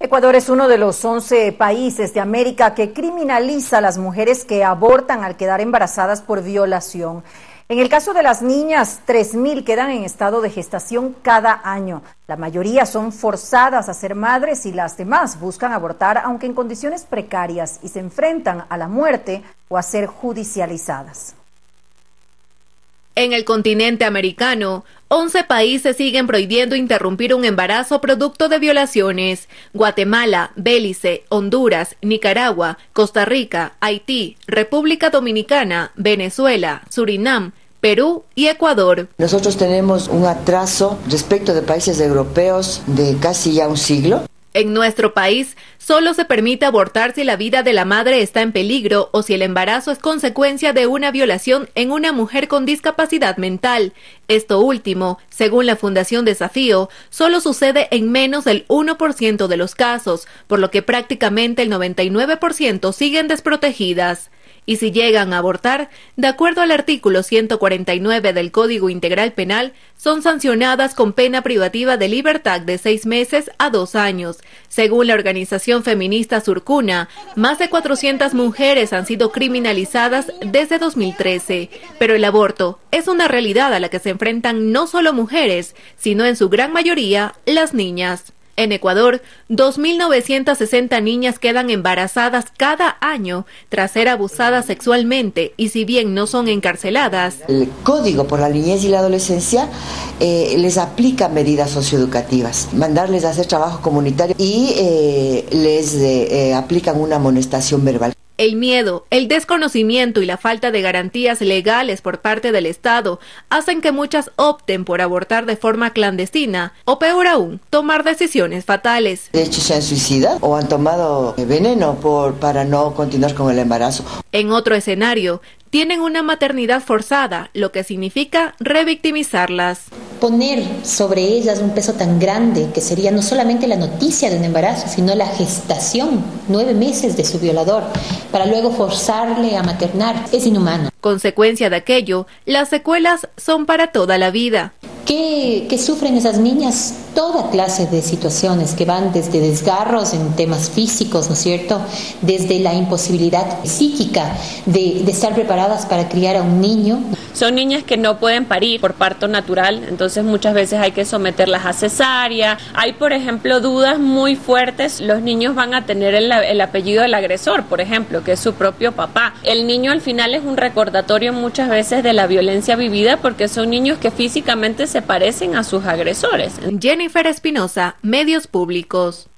Ecuador es uno de los 11 países de América que criminaliza a las mujeres que abortan al quedar embarazadas por violación. En el caso de las niñas, 3.000 quedan en estado de gestación cada año. La mayoría son forzadas a ser madres y las demás buscan abortar, aunque en condiciones precarias, y se enfrentan a la muerte o a ser judicializadas. En el continente americano, 11 países siguen prohibiendo interrumpir un embarazo producto de violaciones. Guatemala, Belice, Honduras, Nicaragua, Costa Rica, Haití, República Dominicana, Venezuela, Surinam, Perú y Ecuador. Nosotros tenemos un atraso respecto de países europeos de casi ya un siglo. En nuestro país, solo se permite abortar si la vida de la madre está en peligro o si el embarazo es consecuencia de una violación en una mujer con discapacidad mental. Esto último, según la Fundación Desafío, solo sucede en menos del 1% de los casos, por lo que prácticamente el 99% siguen desprotegidas y si llegan a abortar, de acuerdo al artículo 149 del Código Integral Penal, son sancionadas con pena privativa de libertad de seis meses a dos años. Según la organización feminista Surcuna, más de 400 mujeres han sido criminalizadas desde 2013. Pero el aborto es una realidad a la que se enfrentan no solo mujeres, sino en su gran mayoría las niñas. En Ecuador, 2.960 niñas quedan embarazadas cada año tras ser abusadas sexualmente y si bien no son encarceladas. El Código por la Niñez y la Adolescencia eh, les aplica medidas socioeducativas, mandarles a hacer trabajo comunitario y eh, les eh, aplican una amonestación verbal. El miedo, el desconocimiento y la falta de garantías legales por parte del Estado hacen que muchas opten por abortar de forma clandestina o peor aún, tomar decisiones fatales. De hecho, se han suicidado o han tomado veneno por, para no continuar con el embarazo. En otro escenario, tienen una maternidad forzada, lo que significa revictimizarlas. Poner sobre ellas un peso tan grande que sería no solamente la noticia de un embarazo, sino la gestación, nueve meses de su violador, para luego forzarle a maternar, es inhumano. Consecuencia de aquello, las secuelas son para toda la vida. ¿Qué, sufren esas niñas? Toda clase de situaciones que van desde desgarros en temas físicos, ¿no es cierto? Desde la imposibilidad psíquica de, estar preparadas para criar a un niño. Son niñas que no pueden parir por parto natural, entonces muchas veces hay que someterlas a cesárea. Hay, por ejemplo, dudas muy fuertes. Los niños van a tener el, el apellido del agresor, por ejemplo, que es su propio papá. El niño al final es un recordatorio muchas veces de la violencia vivida porque son niños que físicamente se parecen a sus agresores. Jennifer Espinosa, Medios Públicos.